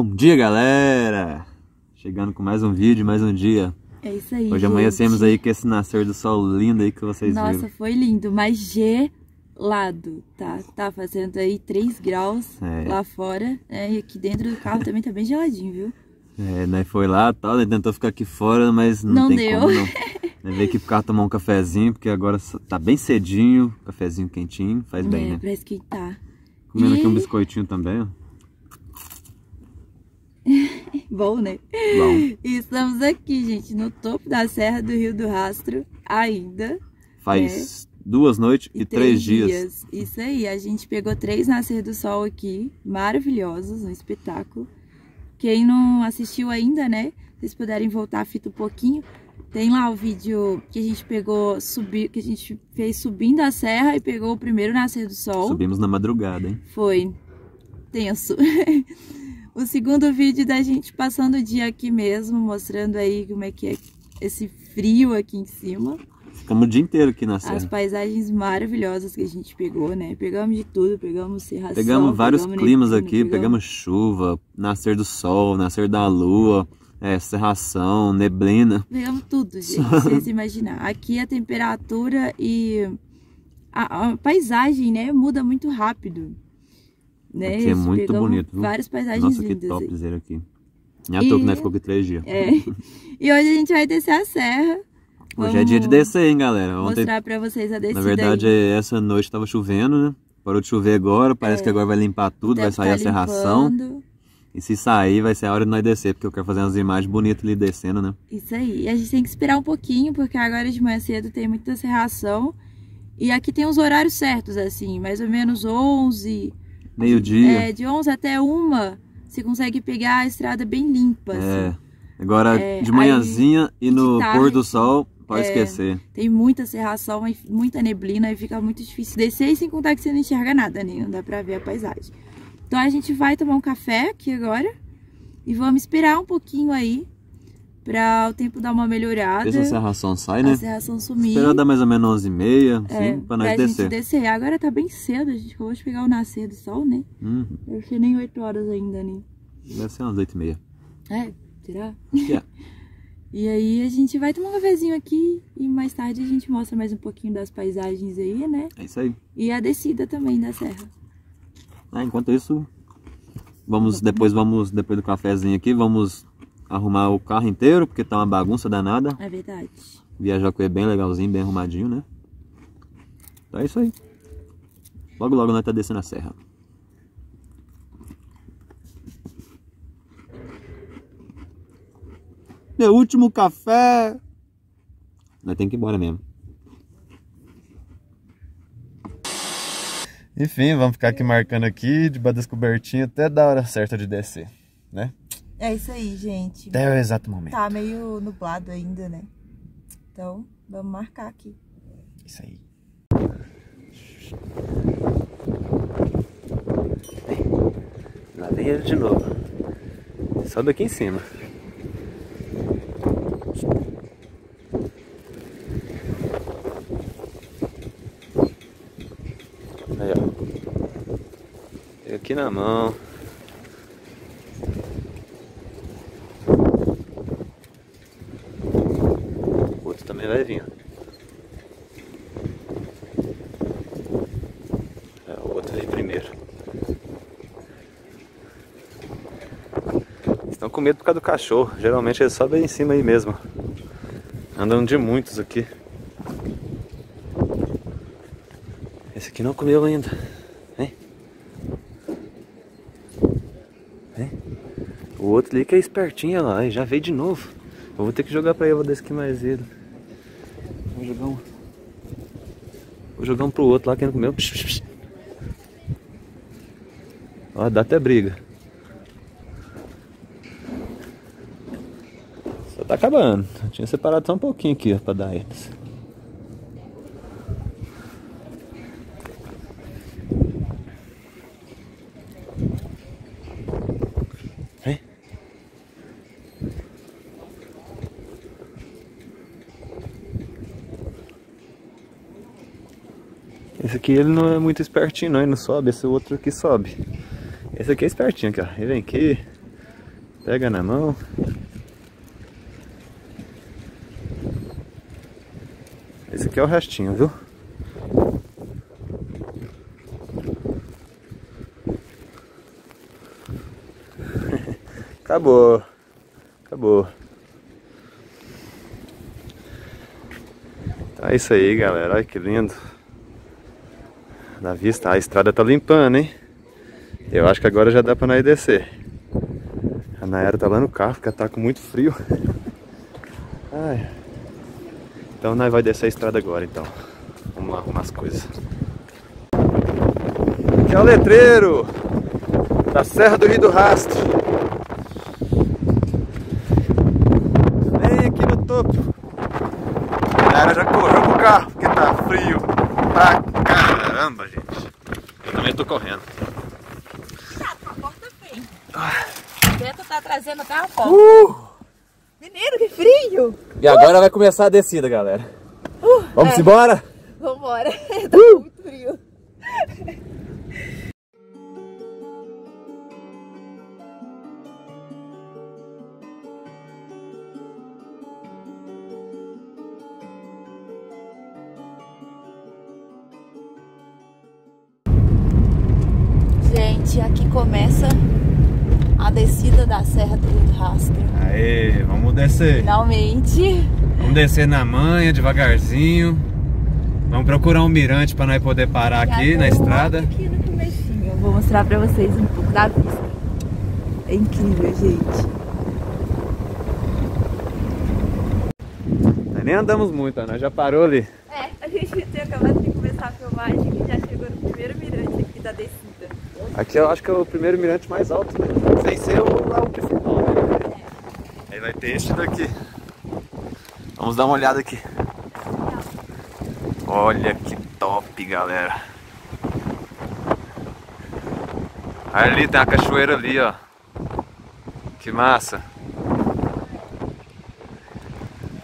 Bom dia, galera! Chegando com mais um vídeo, mais um dia. É isso aí, Hoje amanhecemos aí com esse nascer do sol lindo aí que vocês Nossa, viram. foi lindo, mas gelado, tá? Tá fazendo aí 3 graus É. lá fora, né? E aqui dentro do carro também tá bem geladinho, viu? É, né, foi lá tal, né, tentou ficar aqui fora, mas não, Não tem deu. como não. Né, Veio aqui pro carro tomar um cafezinho, porque agora tá bem cedinho, cafezinho quentinho, faz bem, é, né? pra esquentar. Comendo aqui um E- biscoitinho também, ó. Bom, né? Bom, E estamos aqui, gente, no topo da Serra do Rio do Rastro, ainda. faz duas noites e, três, dias. Isso aí, a gente pegou três nascer do sol aqui, maravilhosos, um espetáculo. Quem não assistiu ainda, né? Vocês puderem voltar a fita um pouquinho. Tem lá o vídeo que a gente pegou, subi, que a gente fez subindo a serra e pegou o primeiro nascer do sol. Subimos na madrugada, hein? Foi tenso. o segundo vídeo da gente passando o dia aqui mesmo, mostrando aí como é que é esse frio aqui em cima. Ficamos o dia inteiro aqui na As serra. paisagens maravilhosas que a gente pegou, né? Pegamos de tudo, pegamos serração, Pegamos vários pegamos climas aqui, pegamos chuva, nascer do sol, nascer da lua, é, serração, neblina. Pegamos tudo, gente, vocês imaginar. Aqui a temperatura e a, a paisagem, né, muda muito rápido. Né? Aqui é muito bonito? Várias paisagens Nossa, que lindas. topzera aqui. E a toa que E- nós ficou aqui três dias. É. E hoje a gente vai descer a serra. Hoje é dia de Vamos descer, hein, galera? Ontem, Mostrar pra vocês a descida na verdade, aí. essa noite tava chovendo, né? Parou de chover agora, parece que agora vai limpar tudo, vai sair tá a serração. limpando. E se sair, vai ser a hora de nós descer, porque eu quero fazer umas imagens bonitas ali descendo, né? Isso aí. E a gente tem que esperar um pouquinho, porque agora de manhã cedo tem muita serração. E aqui tem os horários certos, assim, mais ou menos 11. Meio-dia. É, de 11 até 1, você consegue pegar a estrada bem limpa, É. assim. Agora, É, de manhãzinha e no tarde, pôr do sol, pode é, esquecer. Tem muita serração, e muita neblina, e fica muito difícil descer, e sem contar que você não enxerga nada, né? Não dá pra ver a paisagem. Então a gente vai tomar um café aqui agora, e vamos esperar um pouquinho aí, pra o tempo dar uma melhorada. Ver se a serração sai, a né? serração sumir. Esperar dar mais ou menos 11h30, É, assim, pra nós pra descer. gente descer. Agora tá bem cedo, a gente acabou de pegar o nascer do sol, né? Uhum. Deve ser nem 8 horas ainda, né? Deve ser umas 8h30. É, será? Acho que é. E aí a gente vai tomar um cafezinho aqui e mais tarde a gente mostra mais um pouquinho das paisagens aí, né? É isso aí. E a descida também da serra. Ah, enquanto isso, vamos depois vamos depois do cafezinho aqui, vamos arrumar o carro inteiro, porque tá uma bagunça danada. É verdade. Viajar com ele bem legalzinho, bem arrumadinho, né? Então é isso aí. Logo logo nós tá descendo a serra. Meu último café. Nós tem que ir embora mesmo. Enfim, vamos ficar aqui marcando aqui, debaixo das cobertinhas, até da hora certa de descer, né? É isso aí, gente. Até o exato momento. Tá meio nublado ainda, né? Então, vamos marcar aqui. Isso aí. Lá vem ele de novo. Só daqui em cima. Aí, ó. Aqui na mão. ele vai vir. É, o outro veio primeiro. Estão com medo por causa do cachorro. Geralmente eles sobem em cima aí mesmo. Andam de muitos aqui. Esse aqui não comeu ainda. Vem. Vem. O outro ali que é espertinho lá. Já veio de novo. Eu vou ter que jogar pra ele vou descer mais ele Um pro outro lá que não comeu. Ó, dá até briga. Só tá acabando. Eu tinha separado só um pouquinho aqui, ó, pra dar eles. Esse aqui ele não é muito espertinho não, ele não sobe, esse outro aqui sobe. Esse aqui é espertinho aqui, ó. Ele vem aqui, pega na mão. Esse aqui é o restinho, viu? Acabou. Acabou. Então é isso aí, galera. Olha que lindo. Da vista, a estrada tá limpando, hein? Eu acho que agora já dá pra nós descer. A Nayara tá lá no carro, porque tá com muito frio. Ai. Então nós vai descer a estrada agora, então. Vamos lá arrumar as coisas. Aqui é o letreiro da Serra do Rio do Rastro. Vem aqui no topo. A Nayara já correu pro carro, porque tá frio pra caramba, gente. Eu também tô correndo. A porta vem. O vento tá trazendo até a porta. Uh! Menino, que frio! E agora vai começar a descida, galera. Uh, Vamos é. embora? Vambora. tá muito frio. Gente, aqui começa a descida da Serra do Rastro. Aê, vamos descer. Finalmente. Vamos descer na manha, devagarzinho. Vamos procurar um mirante para nós poder parar aqui Já na estrada. Aqui no comecinho. Eu vou mostrar pra vocês um pouco da vista. É incrível, gente. Nós nem andamos muito, nós já parou ali. É, a gente tinha acabado de começar a filmagem e já chegou no primeiro mirante aqui da descida. Aqui eu acho que é o primeiro mirante mais alto, né? Sem ser o, lá o principal, né? Aí vai ter este daqui. Vamos dar uma olhada aqui. Olha que top, galera. Ali tem a cachoeira ali, ó. Que massa.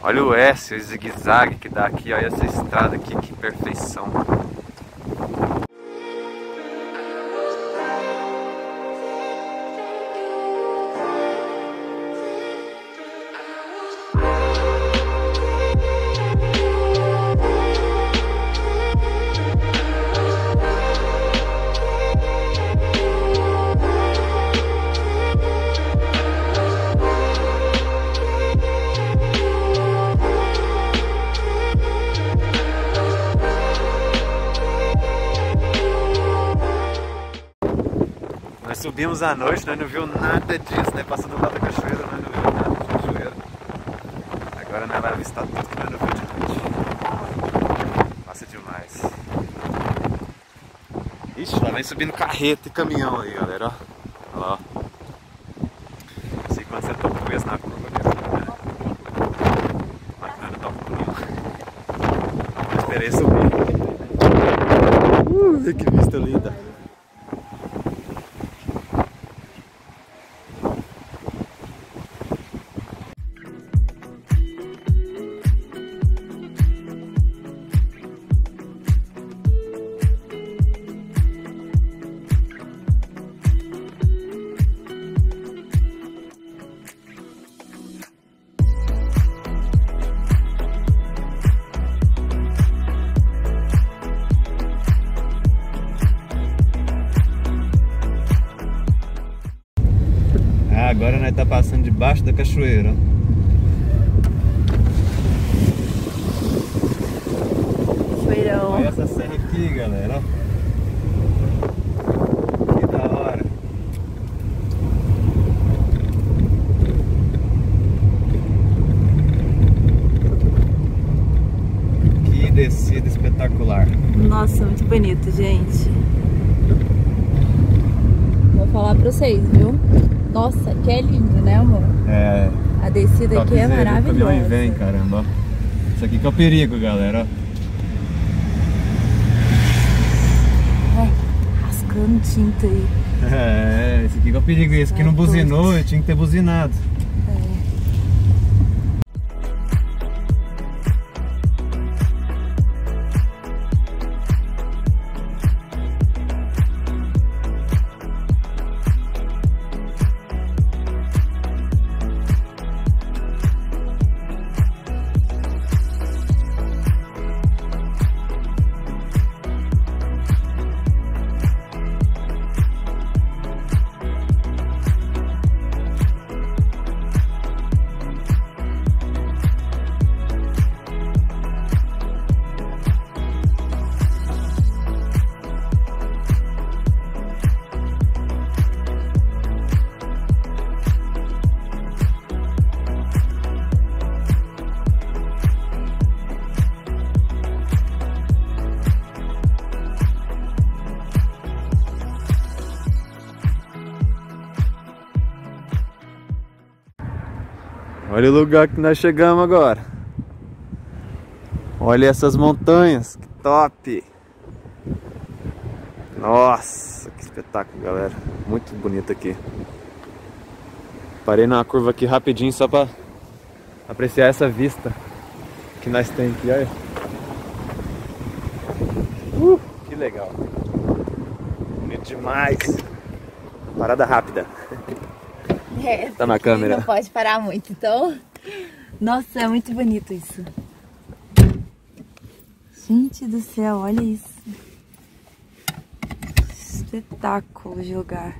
Olha o S, o zigue-zague que dá aqui, olha essa estrada aqui, que perfeição. Subimos à noite, nós não viu nada disso, né? Passando do lado da cachoeira, nós não viu nada de cachoeira. Agora nós vamos avistar tudo que nós não viu de noite. Passa demais. Ixi, lá vem subindo carreta e caminhão aí, galera, ó. tá passando debaixo da cachoeira. Cachoeirão. Olha essa serra aqui, galera. Que da hora. Que descida espetacular. Nossa, muito bonito, gente. Vou falar pra vocês, viu? Nossa, que é lindo, né, amor? É. A descida aqui é maravilhosa. O caminhão vem, caramba. Isso aqui que é o perigo, galera. É, rascando tinta aí. É, esse aqui que é o perigo. Esse aqui não buzinou, eu tinha que ter buzinado. Olha o lugar que nós chegamos agora. Olha essas montanhas, que top! Nossa, que espetáculo, galera. Muito bonito aqui. Parei numa curva aqui rapidinho só pra apreciar essa vista que nós temos aqui, olha. Uh, que legal. Bonito demais. Parada rápida. É, tá na câmera. Não pode parar muito, então. Nossa, é muito bonito isso. Gente do céu, olha isso. Espetáculo de lugar.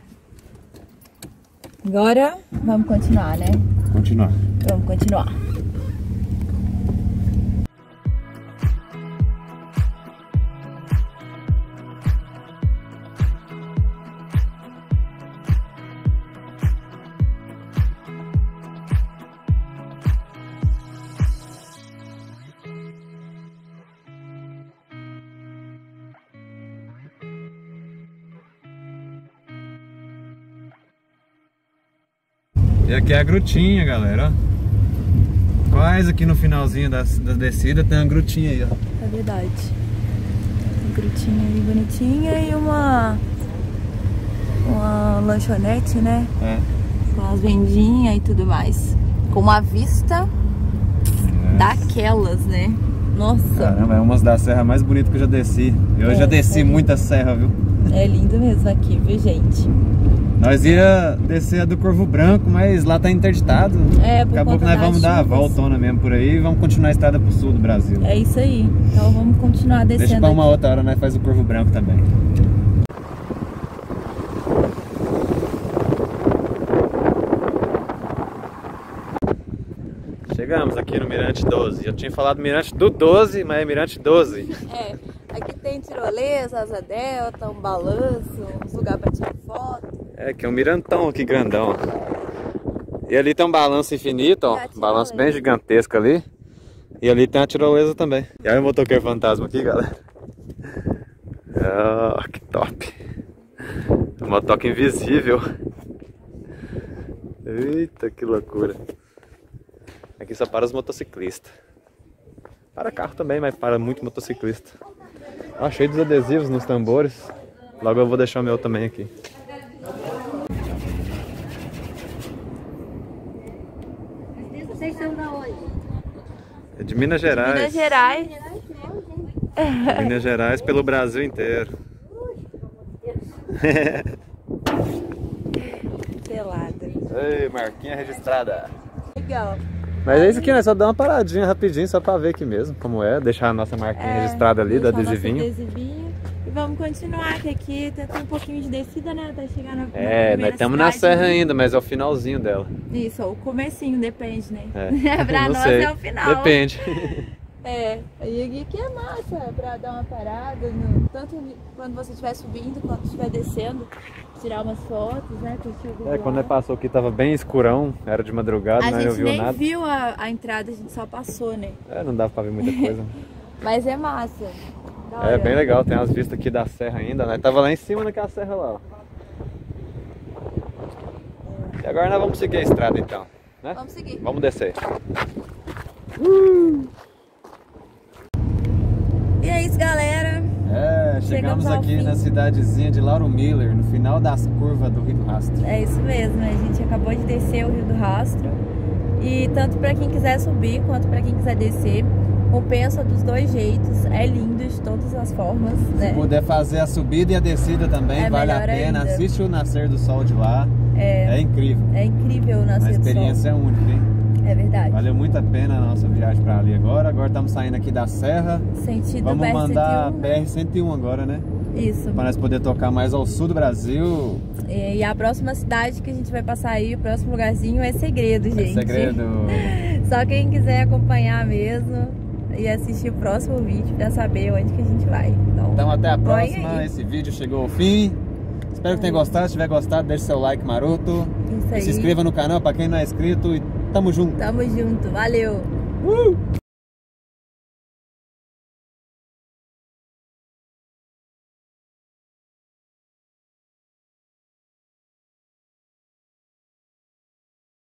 Agora, vamos continuar, né? Continuar. Vamos continuar. E aqui é a grutinha, galera, Quase aqui no finalzinho da, da descida tem uma grutinha aí, ó. É verdade. Uma grutinha aí bonitinha e uma... Uma lanchonete, né? É. Com as vendinhas e tudo mais. Com uma vista é. daquelas, né? Nossa. Caramba, é uma das serras mais bonitas que eu já desci. Eu é, já desci é muita serra, viu? É lindo mesmo aqui, viu, gente? Nós ia descer a do Corvo Branco, mas lá tá interditado. É, por Acabou que nós vamos dar a voltona mesmo por aí e vamos continuar a estrada pro sul do Brasil. É isso aí. Então vamos continuar descendo. Deixa pra uma aqui. outra hora nós faz o Corvo Branco também. Chegamos aqui no Mirante 12. Eu tinha falado Mirante do 12, mas é Mirante 12. É, tem tirolesa, asa delta, um balanço, uns lugares pra tirar foto. É, que é um mirantão aqui grandão. E ali tem um balanço infinito, ó. Um balanço bem gigantesco ali. E ali tem a tirolesa também. E olha o motoqueiro fantasma aqui, galera. Oh, que top. Um motoque invisível. Eita, que loucura. Aqui só para os motociclistas. Para carro também, mas para muito motociclista. Ah, cheio dos adesivos nos tambores. Logo eu vou deixar o meu também aqui. Vocês são da onde? É de Minas Gerais. Minas Gerais. Minas Gerais pelo Brasil inteiro. Pelada. Ei, marquinha registrada. Legal. Mas é isso aqui, né? Só dar uma paradinha rapidinho, só pra ver aqui mesmo como é. Deixar a nossa marquinha é, registrada ali, do adesivinho. adesivinho. E vamos continuar, que aqui tem um pouquinho de descida, né? Até chegar na É, nós estamos na serra ainda, mas é o finalzinho dela. Isso, o comecinho, depende, né? É. pra nós sei. é o final. Depende. É, e aqui é massa pra dar uma parada, no, tanto quando você estiver subindo quanto estiver descendo, tirar umas fotos, né? É, quando passou aqui tava bem escurão, era de madrugada, a não viu nada. A gente nem viu a, a, entrada, a gente só passou, né? É, não dava pra ver muita coisa. Mas é massa. É bem legal, tem as vistas aqui da serra ainda, né? Tava lá em cima naquela serra lá, ó. E agora nós vamos seguir a estrada então, né? Vamos seguir. Vamos descer. E é isso, galera. É, chegamos, Chegamos aqui fim. na cidadezinha de Lauro Miller, no final das curvas do Rio do Rastro. É isso mesmo, a gente acabou de descer o Rio do Rastro. E tanto para quem quiser subir quanto para quem quiser descer, compensa dos dois jeitos. É lindo de todas as formas, né? Se puder fazer a subida e a descida também, É vale a pena. ainda. Assiste o nascer do sol de lá. É, incrível. É incrível o A nascer do sol. experiência é única, hein? É verdade. Valeu muito a pena a nossa viagem pra ali agora. Agora estamos saindo aqui da serra. Sentido Vamos BR-101, mandar né? BR-101 agora, né? Isso. Para nós poder tocar mais ao sul do Brasil. E a próxima cidade que a gente vai passar aí, o próximo lugarzinho é segredo, gente. É segredo. Só quem quiser acompanhar mesmo e assistir o próximo vídeo pra saber onde que a gente vai. Então, Então até a próxima. aí. Esse vídeo chegou ao fim. Espero que tenha gostado. Se tiver gostado, deixe seu like maroto. Isso E aí. se inscreva no canal para quem não é inscrito. E tamo junto. Tamo junto. Valeu. Uh!